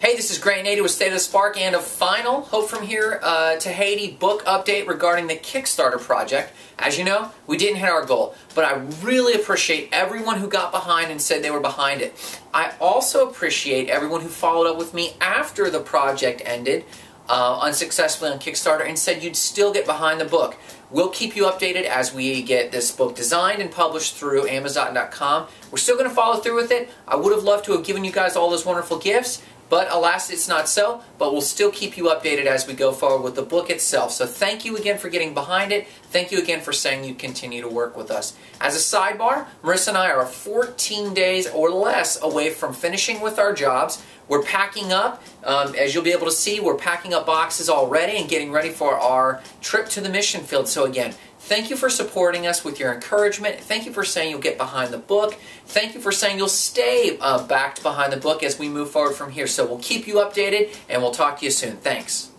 Hey, this is Grant Nieddu with State of the Spark and a final Hope From Here uh, to Haiti book update regarding the Kickstarter project. As you know, we didn't hit our goal, but I really appreciate everyone who got behind and said they were behind it. I also appreciate everyone who followed up with me after the project ended uh, unsuccessfully on Kickstarter and said you'd still get behind the book. We'll keep you updated as we get this book designed and published through Amazon.com. We're still going to follow through with it. I would have loved to have given you guys all those wonderful gifts, but alas, it's not so. But we'll still keep you updated as we go forward with the book itself. So thank you again for getting behind it. Thank you again for saying you'd continue to work with us. As a sidebar, Marissa and I are 14 days or less away from finishing with our jobs. We're packing up. Um, as you'll be able to see, we're packing up boxes already and getting ready for our trip to the mission field. So again, Thank you for supporting us with your encouragement. Thank you for saying you'll get behind the book. Thank you for saying you'll stay uh, backed behind the book as we move forward from here. So we'll keep you updated and we'll talk to you soon. Thanks.